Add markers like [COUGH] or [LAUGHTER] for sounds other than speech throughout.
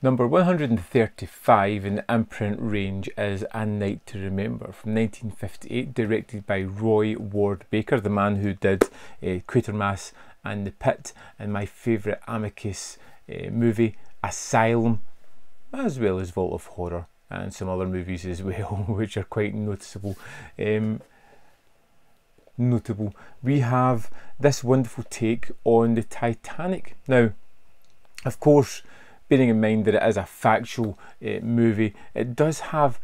Number 135 in the imprint range is A Night to Remember from 1958, directed by Roy Ward Baker, the man who did uh, Quatermass and The Pit, and my favourite Amicus uh, movie, Asylum, as well as Vault of Horror and some other movies as [LAUGHS] well, which are quite noticeable. Um, notable. We have this wonderful take on the Titanic. Now, of course, bearing in mind that it is a factual uh, movie, it does have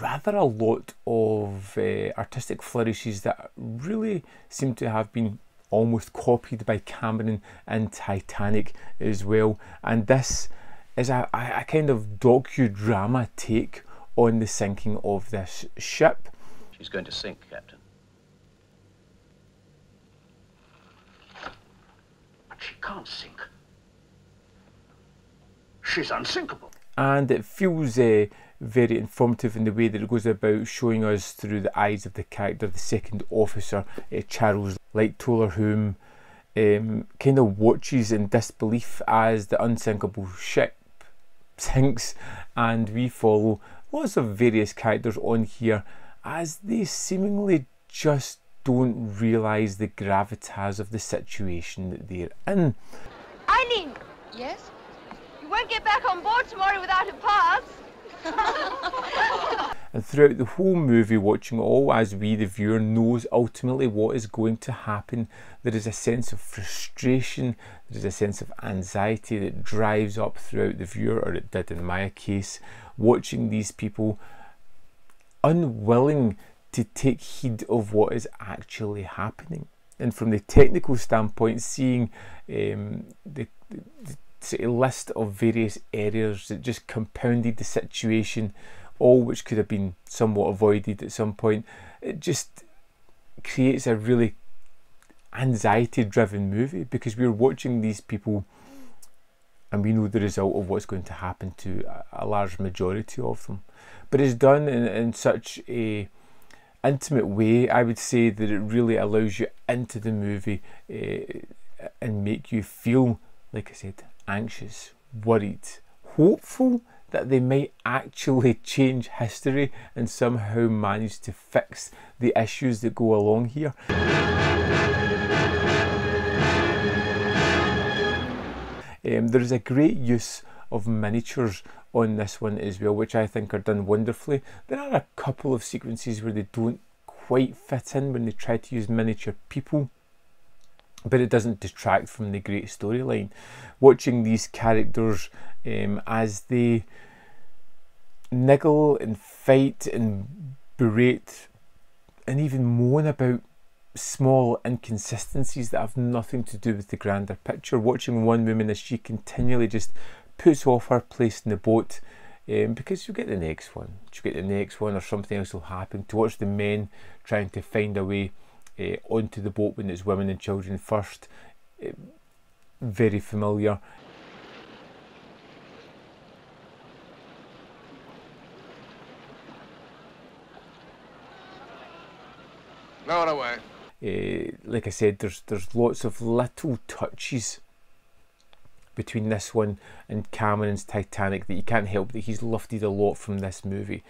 rather a lot of uh, artistic flourishes that really seem to have been almost copied by Cameron and Titanic as well. And this is a, a kind of docudrama take on the sinking of this ship. She's going to sink, Captain. But she can't sink. She's unsinkable. And it feels uh, very informative in the way that it goes about showing us through the eyes of the character, the second officer, uh, Charles Lightoller, whom um, kind of watches in disbelief as the unsinkable ship sinks, and we follow lots of various characters on here as they seemingly just don't realise the gravitas of the situation that they're in. Eileen! Yes? You won't get back on board tomorrow without a pass. [LAUGHS] and throughout the whole movie, watching all as we, the viewer, knows ultimately what is going to happen, there is a sense of frustration, there is a sense of anxiety that drives up throughout the viewer, or it did in my case, watching these people unwilling to take heed of what is actually happening. And from the technical standpoint, seeing um, the, the of list of various areas that just compounded the situation, all which could have been somewhat avoided at some point. It just creates a really anxiety driven movie because we're watching these people and we know the result of what's going to happen to a, large majority of them. But it's done in, in such a intimate way, I would say that it really allows you into the movie uh, and make you feel, like I said, anxious, worried, hopeful that they might actually [LAUGHS] change history and somehow manage to fix the issues that go along here. Um, there is a great use of miniatures on this one as well, which I think are done wonderfully. There are a couple of sequences where they don't quite fit in when they try to use miniature people but it doesn't detract from the great storyline. Watching these characters um, as they niggle and fight and berate and even moan about small inconsistencies that have nothing to do with the grander picture. Watching one woman as she continually just puts off her place in the boat um, because you get the next one, you get the next one, or something else will happen. To watch the men trying to find a way uh, onto the boat when it's women and children first. Uh, very familiar. No away. Uh, like I said, there's there's lots of little touches between this one and Cameron's Titanic that you can't help that he's lifted a lot from this movie.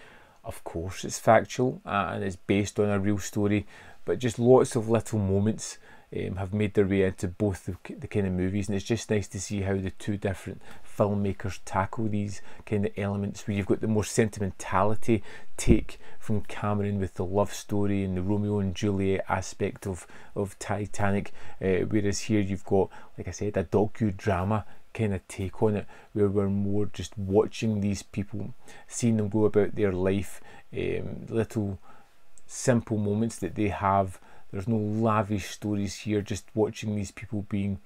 Of course, it's factual uh, and it's based on a real story, but just lots of little moments um, have made their way into both the, the, kind of movies and it's just nice to see how the two different filmmakers tackle these kind of elements where you've got the more sentimentality take from Cameron with the love story and the Romeo and Juliet aspect of, of Titanic uh, whereas here you've got like I said a docudrama kind of take on it where we're more just watching these people seeing them go about their life um, little simple moments that they have. There's no lavish stories here, just watching these people being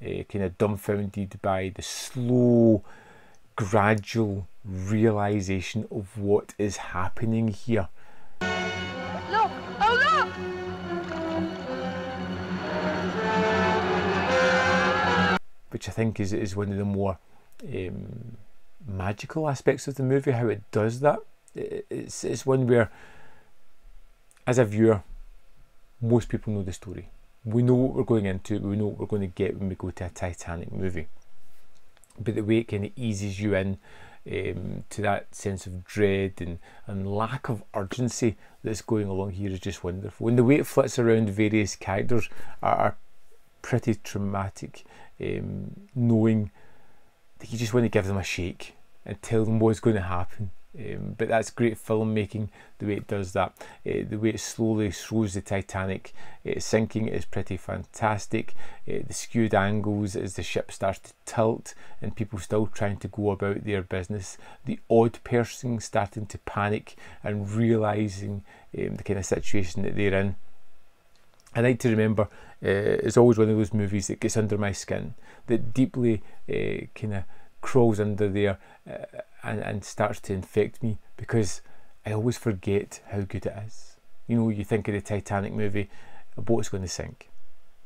uh, kind of dumbfounded by the slow, gradual realization of what is happening here. Look! Oh, look! Which I think is, is one of the more um, magical aspects of the movie, how it does that. It's, it's one where as a viewer, most people know the story. We know what we're going into, we know what we're going to get when we go to a Titanic movie. but the way it kind of eases you in um, to that sense of dread and, and lack of urgency that's going along here is just wonderful. And the way it flits around various characters are, are pretty traumatic, um, knowing that you just want to give them a shake and tell them what's going to happen. Um, but that's great filmmaking, the way it does that. Uh, the way it slowly shows the Titanic uh, sinking is pretty fantastic. Uh, the skewed angles as the ship starts to tilt and people still trying to go about their business. The odd person starting to panic and realizing um, the kind of situation that they're in. I like to remember uh, it's always one of those movies that gets under my skin, that deeply uh, kind of crawls under there uh, and, and starts to infect me because I always forget how good it is. You know, you think of the Titanic movie, a boat's going to sink,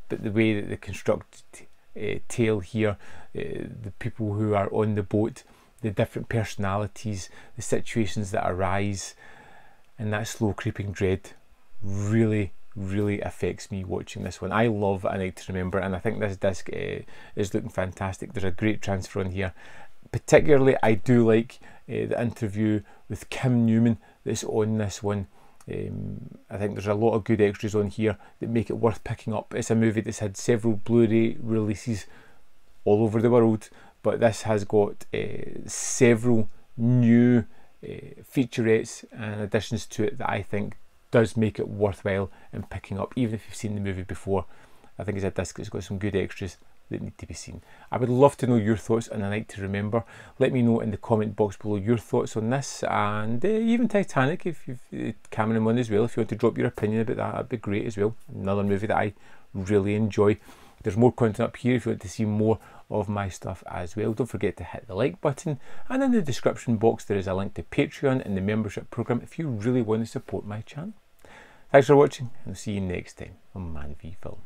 but the way that they construct uh, tale here, uh, the people who are on the boat, the different personalities, the situations that arise, and that slow creeping dread really really affects me watching this one. I love A Night to Remember, and I think this disc uh, is looking fantastic. There's a great transfer on here. Particularly, I do like uh, the interview with Kim Newman that's on this one. Um, I think there's a lot of good extras on here that make it worth picking up. It's a movie that's had several Blu-ray releases all over the world, but this has got uh, several new uh, featurettes and additions to it that I think does make it worthwhile in picking up, even if you've seen the movie before. I think it's a disc that's got some good extras that need to be seen. I would love to know your thoughts on A Night to Remember. Let me know in the comment box below your thoughts on this and uh, even Titanic, if you've uh, Cameron one as well. If you want to drop your opinion about that, that'd be great as well. Another movie that I really enjoy. There's more content up here if you want to see more of my stuff as well. Don't forget to hit the like button and in the description box there is a link to Patreon and the membership program if you really want to support my channel. Thanks for watching and I'll see you next time on Man v Film.